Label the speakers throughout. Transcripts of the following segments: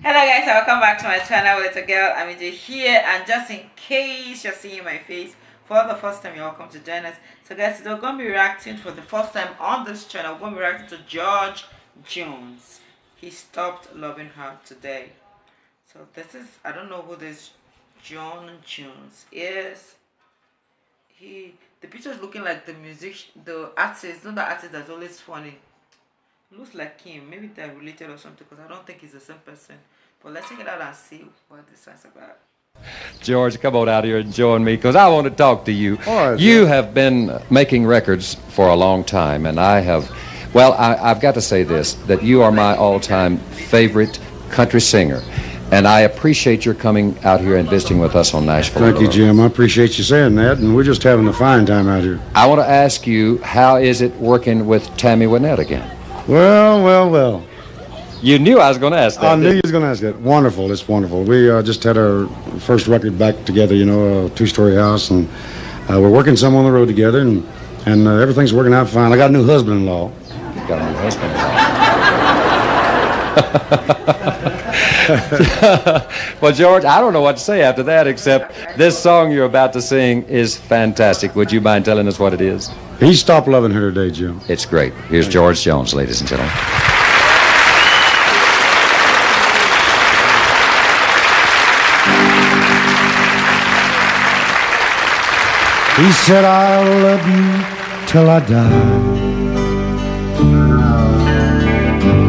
Speaker 1: Hello guys, welcome back to my channel. It's a girl AmmyJ here, and just in case you're seeing my face for the first time, you're welcome to join us. So guys, we're gonna be reacting for the first time on this channel. We're gonna be reacting to George Jones. He stopped loving her today. So this is I don't know who this John Jones is. He the picture is looking like the music the artist, not the artist that's always funny looks like him. Maybe they're related or something because I don't think he's the same person. But let's check it out and see what this is about.
Speaker 2: George, come on out here and join me because I want to talk to you. you have been making records for a long time, and I have, well, I, have got to say this that you are my all time favorite country singer. And I appreciate your coming out here and visiting with us on Nashville.
Speaker 3: Thank you, Jim. I appreciate you saying that, and we're just having a fine time out here.
Speaker 2: I want to ask you, how is it working with Tammy Wynette again?
Speaker 3: Well, well, well.
Speaker 2: You knew I was going to ask that.
Speaker 3: I knew you was going to ask that. Wonderful. It's wonderful. We uh, just had our first record back together, you know, a two-story house, and uh, we're working some on the road together, and and uh, everything's working out fine. I got a new husband-in-law.
Speaker 2: You got a new husband-in-law. well, George, I don't know what to say after that except this song you're about to sing is fantastic. Would you mind telling us what it is?
Speaker 3: He stopped loving her today, Jim.
Speaker 2: It's great. Here's George Jones, ladies and gentlemen.
Speaker 3: He said, I'll love you till I die.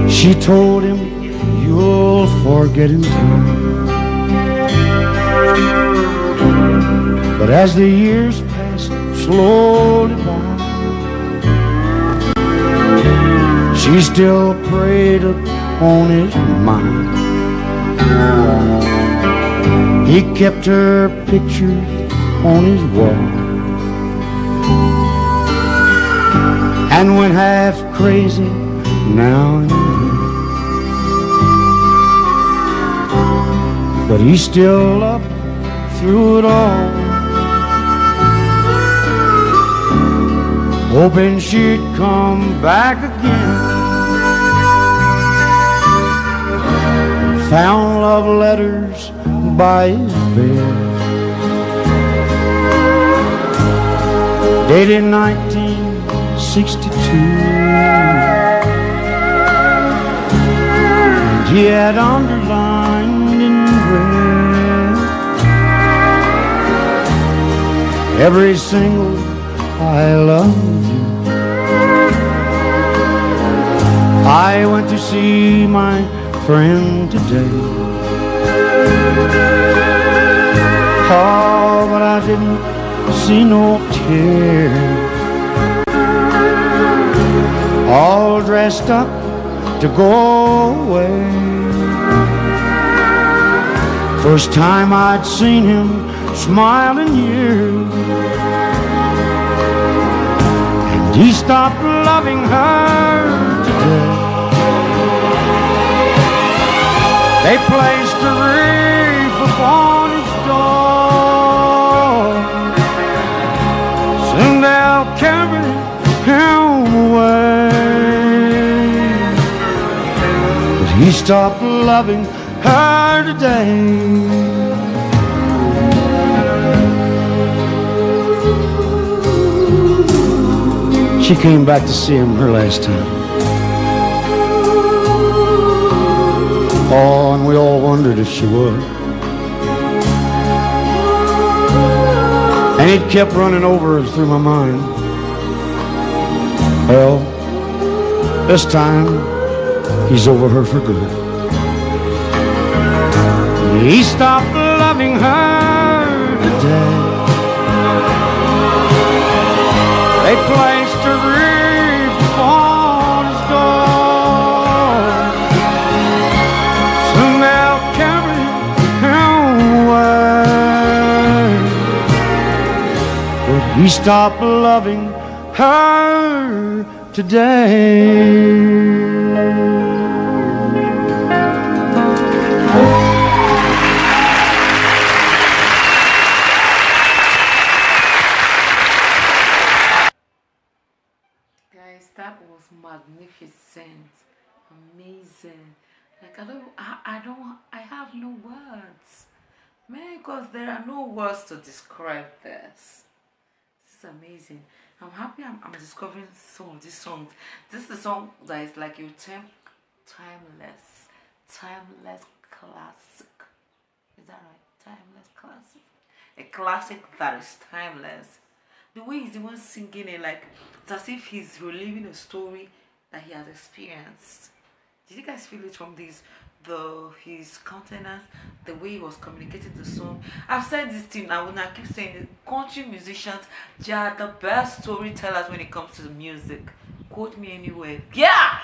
Speaker 3: She told him, You'll forget in time. But as the years passed slowly by, She still preyed upon his mind. He kept her picture on his wall. And went half crazy now and then. But he still loved through it all. Hoping she'd come back again. Found love letters by his bed. Dated 1962. And he had underlined in red every single I love you. I went to see my friend today. Oh, but I didn't see no tears. All dressed up to go away. First time I'd seen him smile in years. And he stopped loving her They placed a wreath upon his door. Soon they'll carry him away. But he stopped loving her today. She came back to see him her last time. Oh, and we all wondered if she would. And it kept running over through my mind. Well, this time he's over her for good. He stopped loving her today. They placed Stopped loving her today.
Speaker 1: Guys, that was magnificent, amazing. Like I don't, I, I don't, I have no words, man. Because there are no words to describe this. Is amazing. I'm happy. I'm, I'm discovering some of these songs. This is a song that is like you term timeless, timeless classic. Is that right? Timeless classic. A classic that is timeless. The way he's even singing it, like it's as if he's reliving a story that he has experienced. Did you guys feel it from this? The his countenance, the way he was communicating the song. I've said this thing, I will not keep saying it. Country musicians, they are the best storytellers when it comes to the music. Quote me anywhere. Yeah!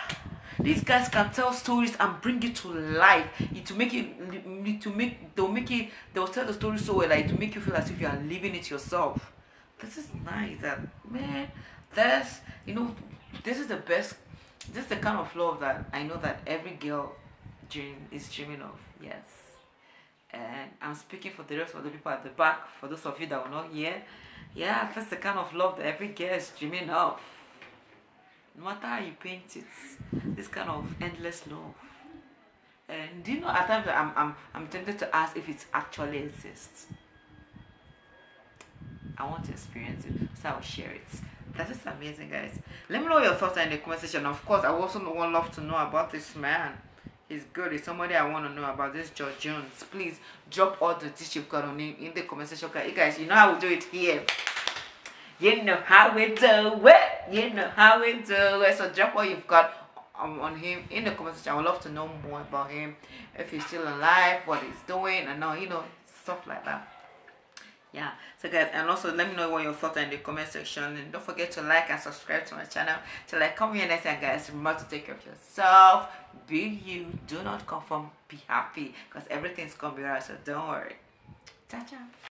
Speaker 1: These guys can tell stories and bring it to life. It to make it to make they'll make it they'll tell the story so well like to make you feel as if you are living it yourself. This is nice that man, this you know, this is the best this is the kind of love that I know that every girl dream is dreaming of. Yes. And I'm speaking for the rest of the people at the back, for those of you that will not hear. Yeah, that's the kind of love that every girl is dreaming of no matter how you paint it, this kind of endless love. And do you know at times I'm I'm I'm tempted to ask if it actually exists. I want to experience it, so I'll share it. That is just amazing, guys. Let me know your thoughts in the comment section. Of course, I also want love to know about this man. He's good. He's somebody I want to know about. This George Jones. Please drop all the dish you've got on him in the comment section. Okay, guys, you know how we do it here. You know how we do it. You know how we do it. So drop what you've got um, on him in the comment section. I would love to know more about him. If he's still alive, what he's doing, and all, you know, stuff like that. Yeah. So guys, and also let me know what your thoughts are in the comment section. And don't forget to like and subscribe to my channel. Till I come here next time, guys. Remember to take care of yourself. Be you. Do not conform. Be happy. Because everything's gonna be alright. So don't worry. Ciao, ciao.